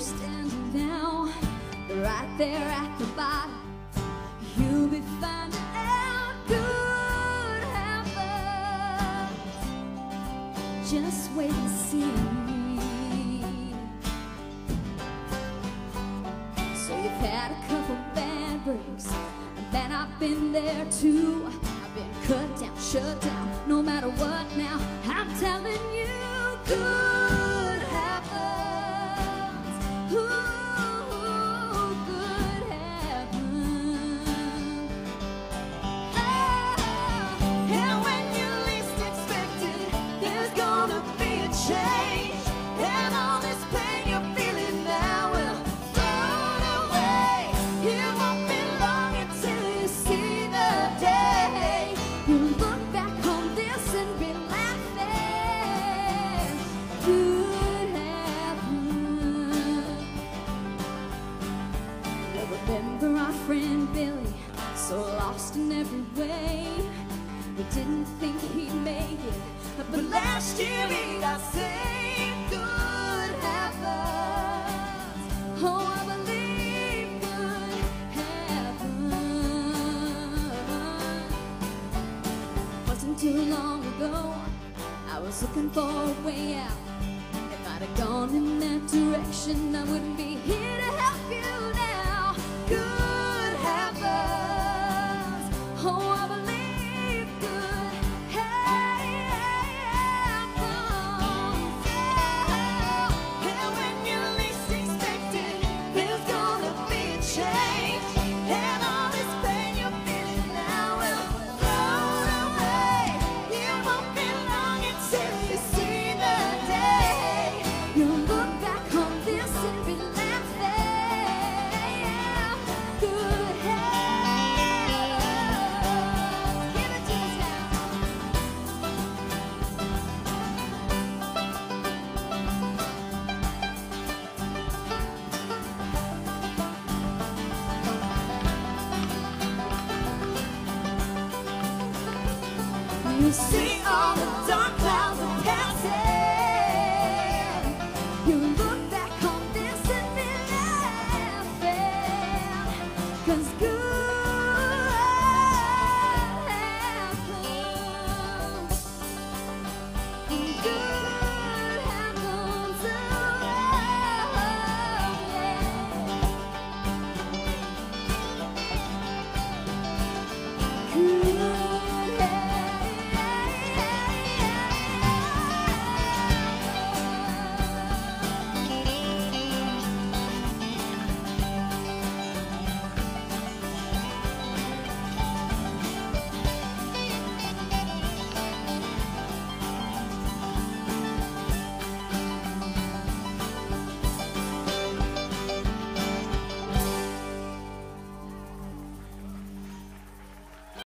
standing now, right there at the bottom. You'll be finding out good happens. Just wait and see. So you've had a couple bad breaks, and then I've been there too. I've been cut down, shut down, no matter what now. I'm didn't think he'd make it, but last year he got saved. Good happens, oh I believe good happens. Wasn't too long ago, I was looking for a way out. If I'd have gone in that direction, I wouldn't be here to help you now. Good You see all the dark clouds